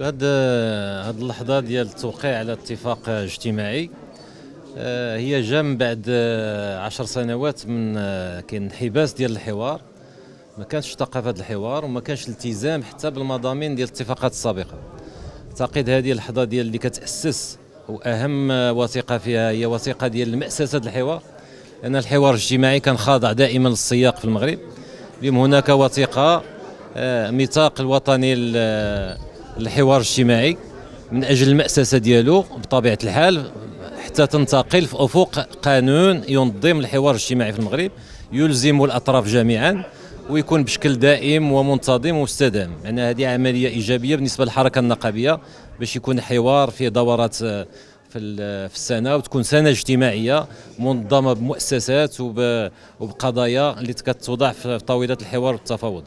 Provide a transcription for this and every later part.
اللحظة ديال التوقيع على اتفاق اجتماعي. آه، هي جا من بعد آه، عشر سنوات من آه، كاين انحباس ديال الحوار. ما كانش ثقافة الحوار وما كانش التزام حتى بالمضامين ديال الاتفاقات السابقة. اعتقد هذه اللحظة ديال اللي كتأسس وأهم وثيقة فيها هي وثيقة ديال مأسسة الحوار. لأن الحوار الاجتماعي كان خاضع دائما للسياق في المغرب. اليوم هناك وثيقة ميثاق الوطني للحوار الاجتماعي من أجل المأسسه ديالو بطبيعة الحال حتى تنتقل في افق قانون ينظم الحوار الاجتماعي في المغرب يلزم الأطراف جميعا ويكون بشكل دائم ومنتظم ومستدام. يعني هذه عملية إيجابية بالنسبة للحركة النقابية باش يكون حوار في دورات في في السنة وتكون سنة اجتماعية منظمة بمؤسسات وبقضايا اللي كتوضع في طاوله الحوار والتفاوض.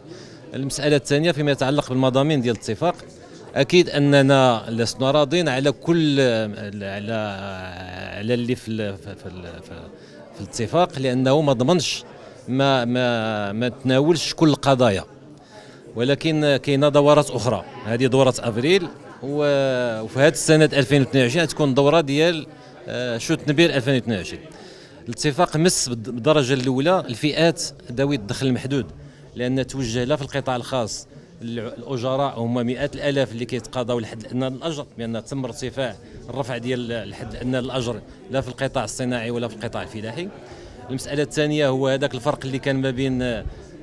المسألة الثانية فيما يتعلق بالمضامين ديال الاتفاق أكيد أننا لسنا راضين على كل على على اللي في في, في, في الاتفاق لأنه ما ضمنش ما ما ما تناولش كل القضايا ولكن كاينة دورات أخرى. هذه دورة افريل وفي هذه السنة 2022 تكون دورة ديال آه، شوت نبير 2022 الاتفاق مس بالدرجة الأولى الفئات ذوي الدخل المحدود لأن توجه لا في القطاع الخاص. الأجراء هما مئات الآلاف اللي كيتقاضوا الحد الادنى للاجر لأن تم ارتفاع الرفع ديال الحد الادنى للاجر لا في القطاع الصناعي ولا في القطاع الفلاحي. المسألة الثانية هو هذاك الفرق اللي كان ما بين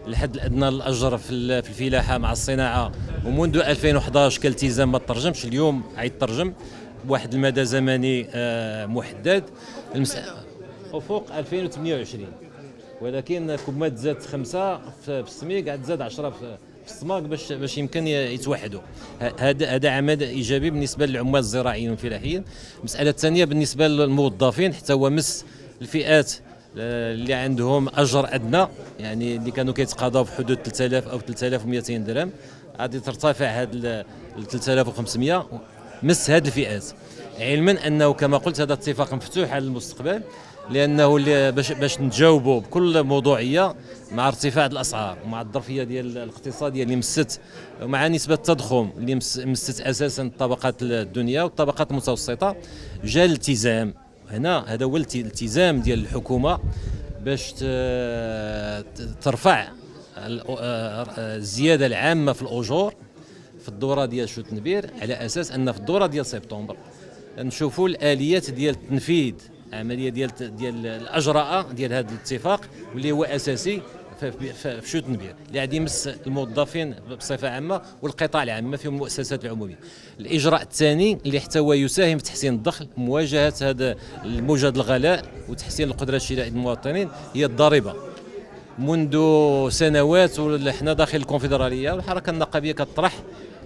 الحد الادنى للاجر في الفلاحة مع الصناعة ومنذ 2011 كالتزام ما ترجمش اليوم عيترجم بواحد المدى زمني آه، محدد. المساله وفوق 2028 ولكن كما تزاد خمسة في السميك عاد تزاد 10 في السماك باش باش يمكن يتوحدوا. هذا هذا عمل إيجابي بالنسبة للعمال الزراعيين والفلاحيين المساله الثانية بالنسبة للموظفين حتى هو مس الفئات آه، اللي عندهم أجر أدنى يعني اللي كانوا كيتقاضوا في حدود 3000 أو 3200 درهم. غادي ترتفع هذا ل 3500 مس هذه الفئات. علما أنه كما قلت هذا اتفاق مفتوح على المستقبل. لأنه باش باش نتجاوبوا بكل موضوعية مع ارتفاع الأسعار ومع الظرفية ديال الاقتصاديه اللي مست ومع نسبة التضخم اللي مست أساسا الطبقات الدنيا والطبقات المتوسطه جاء الالتزام. هنا هذا هو الالتزام ديال الحكومة باش ترفع الزيادة العامة في الأجور في الدورة ديال شوتنبير على أساس أن في الدورة ديال سبتمبر. نشوفوا الآليات ديال التنفيذ عمليه ديال ديال الأجراء ديال هذا الاتفاق واللي هو أساسي في شوتنبير اللي غادي يمس الموظفين بصفة عامة والقطاع العام ما فيهم المؤسسات العمومية. الإجراء الثاني اللي حتى هو يساهم في تحسين الدخل مواجهة هذا الموجة الغلاء وتحسين القدرة الشرائيه للمواطنين هي الضريبة. منذ سنوات وحنا داخل الكونفدرالية والحركه النقابية كتطرح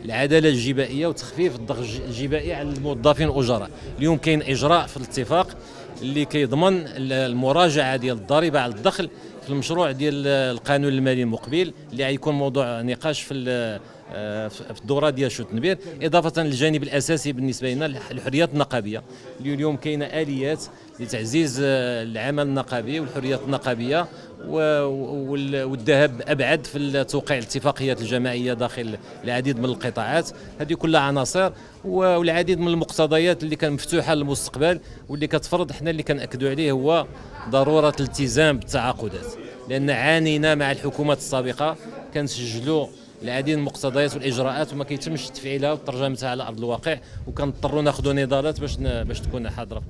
العدالة الجبائية وتخفيف الضغط الجبائي على الموظفين الأجراء. اليوم كاين إجراء في الاتفاق اللي كيضمن المراجعة ديال الضريبة على الدخل في المشروع ديال القانون المالي المقبل اللي غيكون موضوع نقاش في في الدورة ديال شوتنبير إضافة للجانب الأساسي بالنسبة لنا الحريات النقابية. اليوم كاينة آليات لتعزيز العمل النقابي والحريات النقابية والذهاب أبعد في توقيع الاتفاقيات الجماعية داخل العديد من القطاعات. هذه كلها عناصر والعديد من المقتضيات اللي كان مفتوحه للمستقبل واللي كتفرض حنا اللي كنأكدوا عليه هو ضرورة الالتزام بالتعاقدات. لأن عانينا مع الحكومات السابقة كنسجلوا العديد من المقتضيات والإجراءات وما كيتمش تفعيلها وترجمتها على أرض الواقع وكنضطروا ناخذوا نضالات باش باش تكون حاضرة في